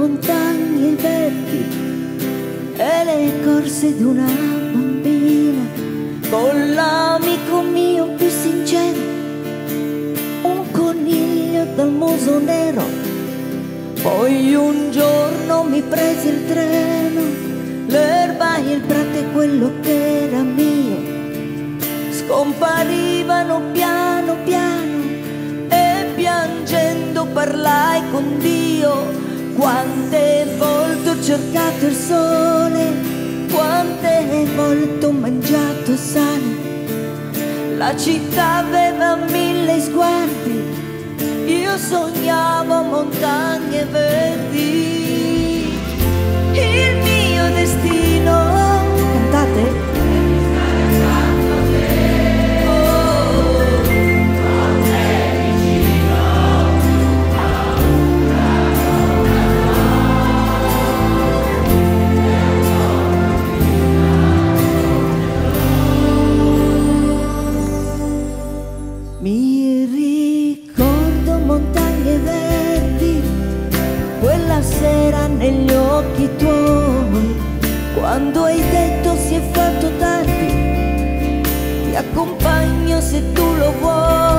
montagne verdi e le corse di una bambina. Con l'amico mio più sincero, un coniglio dal muso nero. Poi un giorno mi prese il treno, l'erba e il prato e quello che era mio. Scomparivano piano piano e piangendo parlai con Dio. Quante volte ho cercato il sole, quante volte ho mangiato sale. La città aveva mille sguardi, io sognavo montagne verdi. Negli occhi tuoi, quando hai detto si è fatto tardi, ti accompagno se tu lo vuoi,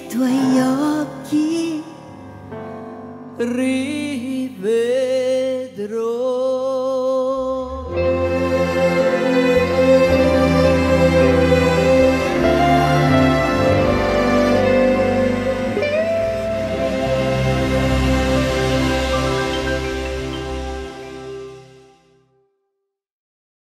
nei tuoi occhi. Rive